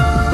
Peace.